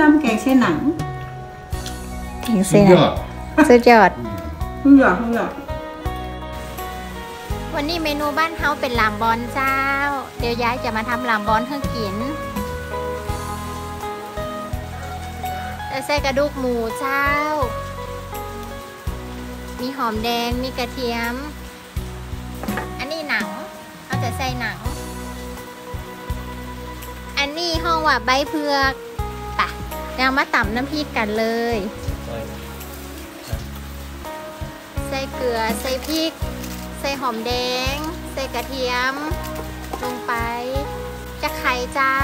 ลำแกงเส้นหนังถึงสุเส้ดนยอดสุดยอดทุกอย่างทุกอย่างวันนี้เมนูบ้านเฮาเป็นลามบอนเจ้า เดี๋ยวยายจะมาทำลามบอนให้กินแต่ใส่กระดูกหมูเจ้า มีหอมแดง มีกระเทียม อันนี้หนัง เอาแต่ใส่หนัง อันนี้ห้องว่าใบเผือกปะ เดี๋ยวมาตำน้ำพริกกันเลย ใส่เกลือ ใส่พริก ใส่หอมแดง ใส่กระเทียม ลงไป จะไข่เจ้า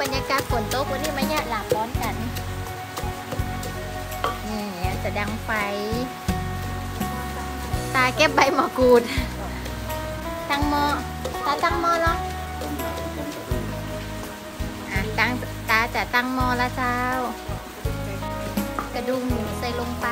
บรรยากาศฝนตกวันนี้มาเนี่ยหลับร้อนกันนี่จะดังไฟ ตาเก็บใบมะกรูด ตั้งหม้อตาตั้งหม้อแล้ว งตาจะตั้งหม้อล้วเจ้า กระดูกหมูใส่ลงไป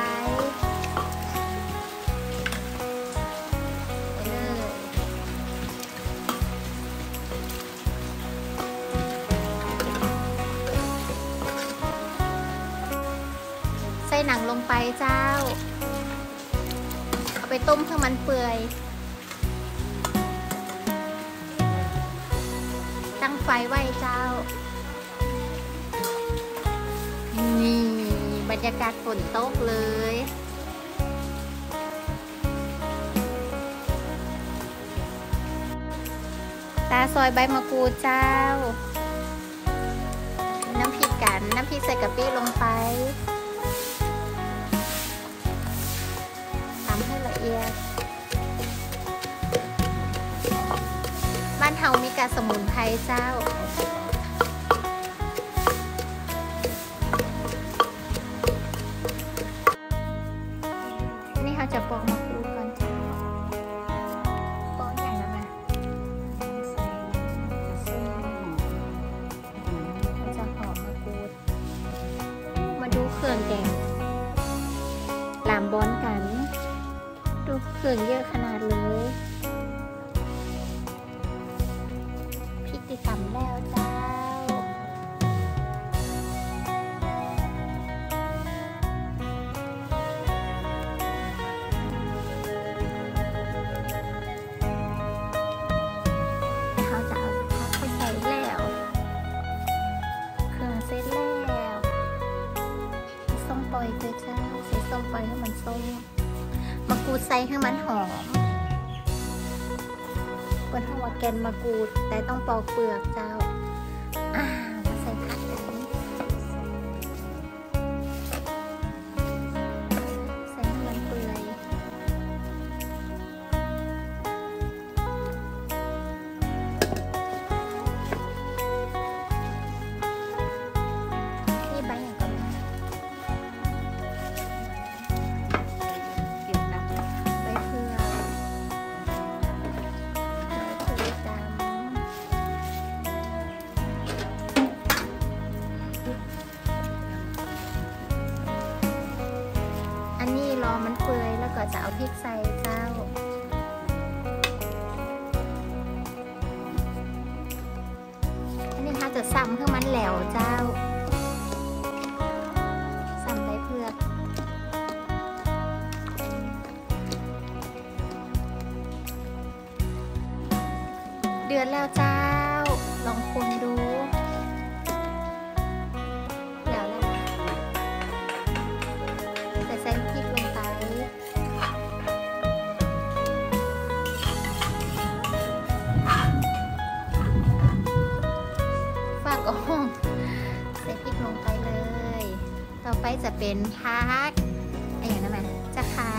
ใส่หนังลงไปเจ้า เอาไปต้มให้มันเปื่อยตั้งไฟไว้เจ้า นี่บรรยากาศฝนตกเลย ตาซอยใบมะกรูดเจ้า น้ำพริกกัน น้ำพริกใส่กะปิลงไปตำให้ละเอียด บ้านเฮามีกาสมุนไพรเจ้า เครื่องแกงลามบอนกัน ดูเครื่องเยอะขนาดเลยพริกติตำแล้วจ้า รูดใส่ให้มันหอมเปิดห้วแกนมะกรูด แต่ต้องปอกเปลือกเจ้า ก็จะเอาพริกใส่เจ้า อันนี้ค่ะจะซ้ำให้มันแหลวเจ้าซ้ำใบเผือกเดือนแล้วเจ้า ลองคนดู ไปจะเป็นพักอะไรอย่างนั้นไหมจะไคร้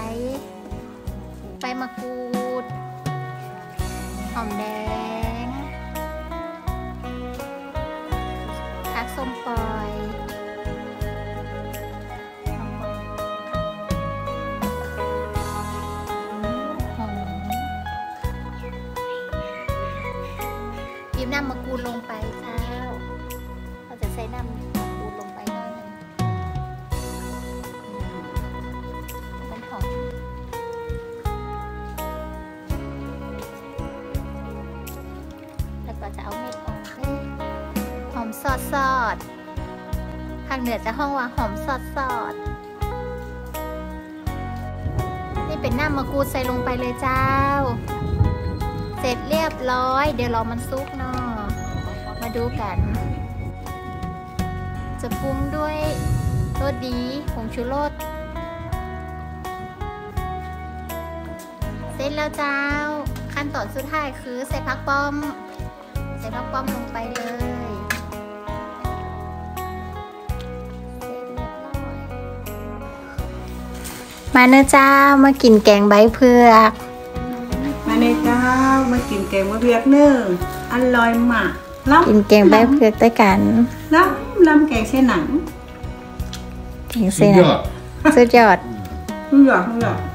ใบมะกรูดหอมแดงพักส้มปล่อยหอมบีบน้ำมะกรูดลงไป ก็จะเอาเม็ดออกเฮ้ยสอดสอดทางเหนือจะห้องว่าหอมสอดสอดนี่เป็นน้ำมะกรูดใส่ลงไปเลยเจ้า เสร็จเรียบร้อย เดี๋ยวรอมันซุกเนาะมาดูกัน จะปรุงด้วยรสดีผงชูรสเสร็จแล้วเจ้า ขั้นตอนสุดท้ายคือใส่ผักป้อม ใส่ผักป้อมลงไปเลยเสร็จเรียบร้อยมาเนอะเจ้ามากินแกงใบเผือกมาในเจ้ามากินแกงมะเบียกเนื้ออร่อยมากล้ำกินแกงใบเผือกด้วยกันล้ำล้ำแกงเส้นหนังแกงเส้นอะสุดยอดทุกอย่างทุกอย่าง